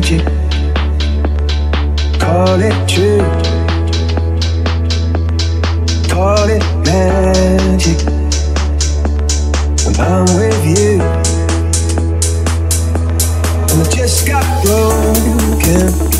around you Call it true Call it magic. When I'm with you And I just got broken.